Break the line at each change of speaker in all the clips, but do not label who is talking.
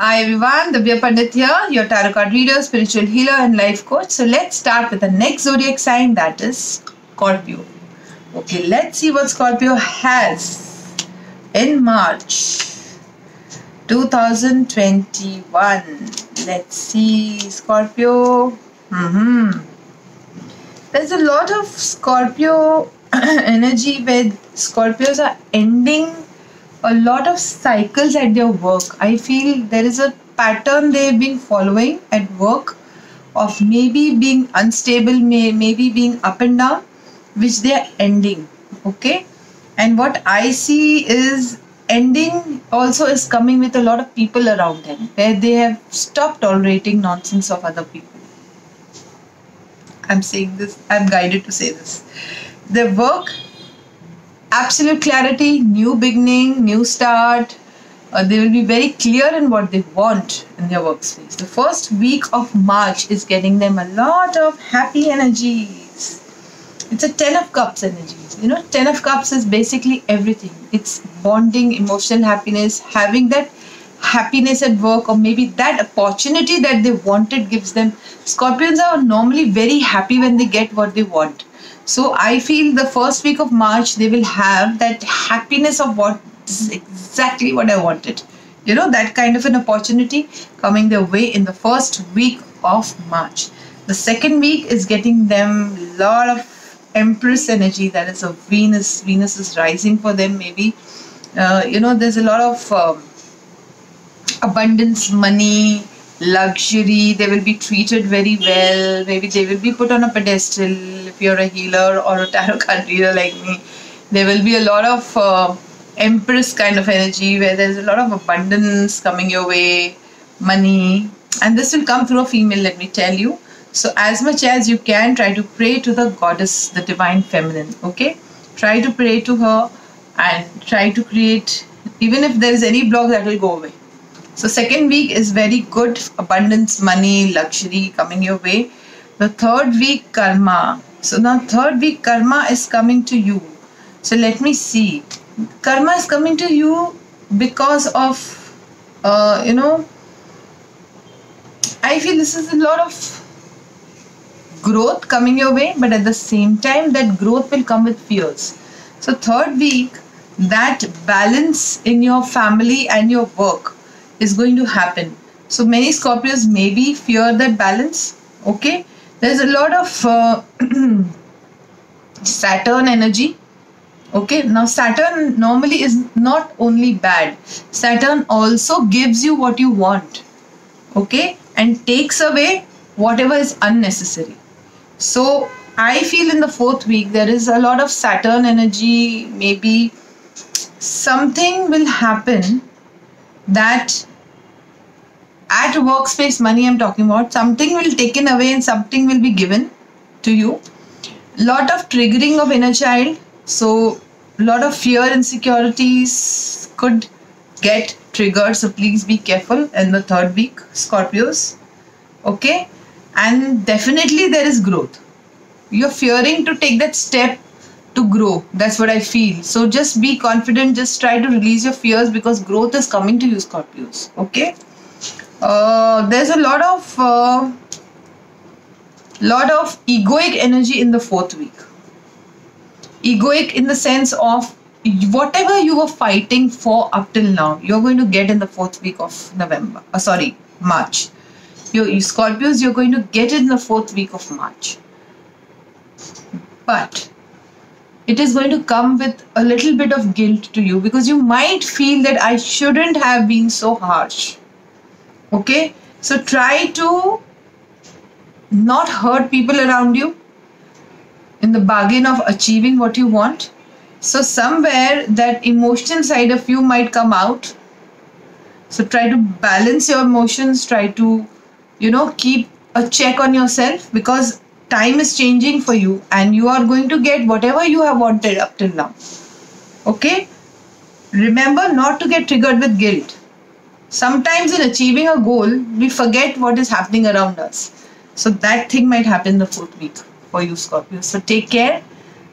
Hi everyone, Divya Pandit here, your tarot card reader, spiritual healer, and life coach. So let's start with the next zodiac sign that is Scorpio. Okay, let's see what Scorpio has in March 2021. Let's see, Scorpio. hmm There's a lot of Scorpio energy where Scorpios are ending a lot of cycles at their work. I feel there is a pattern they've been following at work of maybe being unstable, may, maybe being up and down, which they are ending. Okay. And what I see is ending also is coming with a lot of people around them where they have stopped tolerating nonsense of other people. I'm saying this, I'm guided to say this. Their work absolute clarity, new beginning, new start. Uh, they will be very clear in what they want in their workspace. The first week of March is getting them a lot of happy energies. It's a 10 of cups energies. You know, 10 of cups is basically everything. It's bonding, emotional happiness, having that happiness at work or maybe that opportunity that they wanted gives them. Scorpions are normally very happy when they get what they want so I feel the first week of March they will have that happiness of what exactly what I wanted. You know, that kind of an opportunity coming their way in the first week of March. The second week is getting them a lot of Empress energy, that is a Venus. Venus is rising for them, maybe. Uh, you know, there's a lot of um, abundance, money, luxury they will be treated very well. Maybe they will be put on a pedestal if you're a healer or a tarot card reader like me. There will be a lot of uh, empress kind of energy where there's a lot of abundance coming your way money. And this will come through a female let me tell you. So as much as you can try to pray to the goddess the divine feminine okay? Try to pray to her and try to create even if there is any block that will go away so second week is very good, abundance, money, luxury coming your way. The third week karma. So now third week karma is coming to you. So let me see. Karma is coming to you because of, uh, you know, I feel this is a lot of growth coming your way, but at the same time, that growth will come with fears. So third week, that balance in your family and your work is going to happen. So many Scorpios maybe fear that balance. Okay, there's a lot of uh, Saturn energy. Okay, now Saturn normally is not only bad, Saturn also gives you what you want. Okay, and takes away whatever is unnecessary. So I feel in the fourth week there is a lot of Saturn energy, maybe something will happen that at workspace money i'm talking about something will taken away and something will be given to you. Lot of triggering of inner child so lot of fear insecurities could get triggered. So please be careful. In the third week scorpios okay? And definitely there is growth. You're fearing to take that step to grow. That's what i feel. So just be confident. Just try to release your fears because growth is coming to you scorpios okay uh, there's a lot of uh, lot of egoic energy in the fourth week. Egoic in the sense of whatever you were fighting for up till now you're going to get in the fourth week of november uh, sorry march. You, you scorpios you're going to get it in the fourth week of march. But it is going to come with a little bit of guilt to you because you might feel that i shouldn't have been so harsh okay? So try to not hurt people around you in the bargain of achieving what you want. So somewhere that emotional side of you might come out. So try to balance your emotions. Try to you know keep a check on yourself because time is changing for you and you are going to get whatever you have wanted up till now. Okay? Remember not to get triggered with guilt sometimes in achieving a goal, we forget what is happening around us. So that thing might happen the fourth week for you, Scorpio. So take care.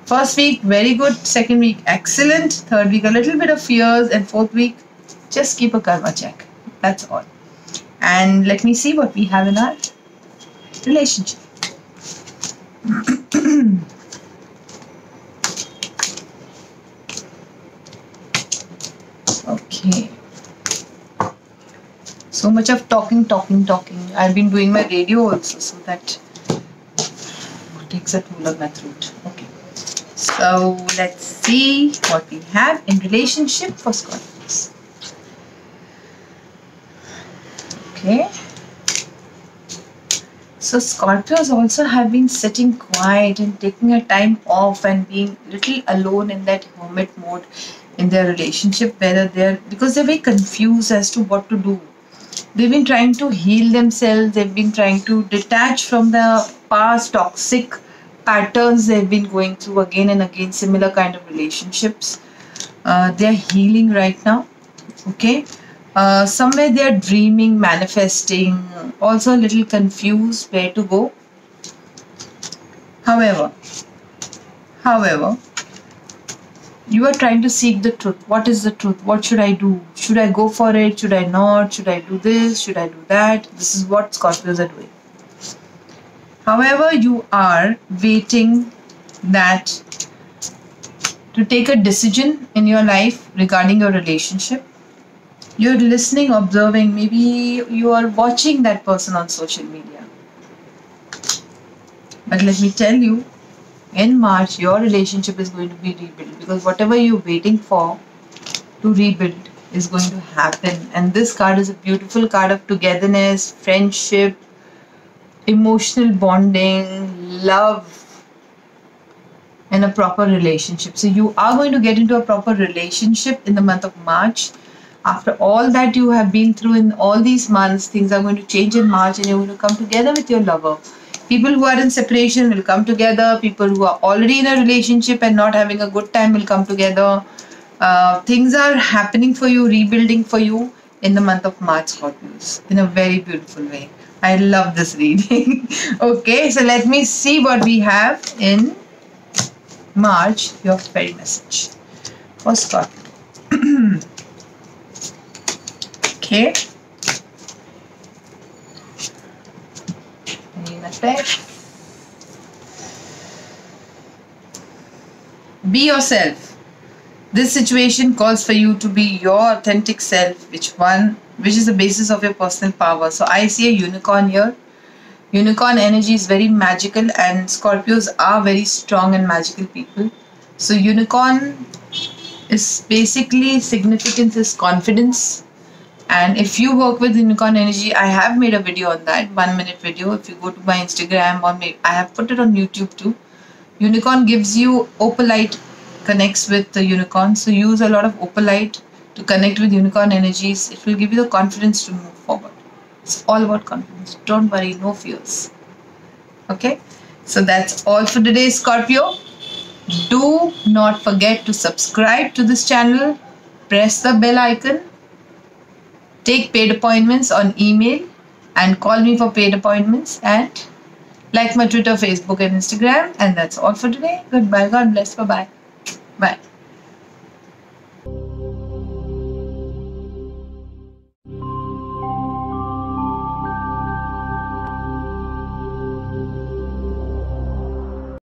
First week, very good. Second week, excellent. Third week, a little bit of fears. And fourth week, just keep a karma check. That's all. and let me see what we have in our relationship okay so much of talking talking talking. I've been doing my radio also so that takes a toll on my throat. Okay. So let's see what we have in relationship for scorpios okay. So Scorpios also have been sitting quiet and taking a time off and being little alone in that hermit mode in their relationship whether they're because they're very confused as to what to do they've been trying to heal themselves. They've been trying to detach from the past toxic patterns they've been going through again and again similar kind of relationships. Uh, they're healing right now okay? Uh, somewhere they're dreaming manifesting also a little confused where to go. However however you are trying to seek the truth. What is the truth? What should i do? Should i go for it? Should i not? Should i do this? Should i do that? This is what scorpios are doing. However you are waiting that to take a decision in your life regarding your relationship. You're listening observing. Maybe you are watching that person on social media. But let me tell you in March, your relationship is going to be rebuilt because whatever you're waiting for to rebuild is going to happen. And this card is a beautiful card of togetherness, friendship, emotional bonding, love, and a proper relationship. So, you are going to get into a proper relationship in the month of March. After all that you have been through in all these months, things are going to change in March and you're going to come together with your lover people who are in separation will come together. People who are already in a relationship and not having a good time will come together. Uh, things are happening for you rebuilding for you in the month of march scorpios in a very beautiful way. I love this reading. Okay so let me see what we have in march your fairy message. For scorpio okay Be yourself. This situation calls for you to be your authentic self, which one which is the basis of your personal power. So I see a unicorn here. Unicorn energy is very magical and Scorpios are very strong and magical people. So unicorn is basically significance is confidence and if you work with unicorn energy i have made a video on that one minute video. If you go to my instagram or maybe i have put it on youtube too. Unicorn gives you opalite connects with the unicorn. So use a lot of opalite to connect with unicorn energies. It will give you the confidence to move forward. It's all about confidence. Don't worry no fears. Okay? So that's all for today scorpio. Do not forget to subscribe to this channel. Press the bell icon take paid appointments on email and call me for paid appointments and like my Twitter, Facebook and Instagram. And that's all for today. Goodbye. God bless. Bye-bye. Bye.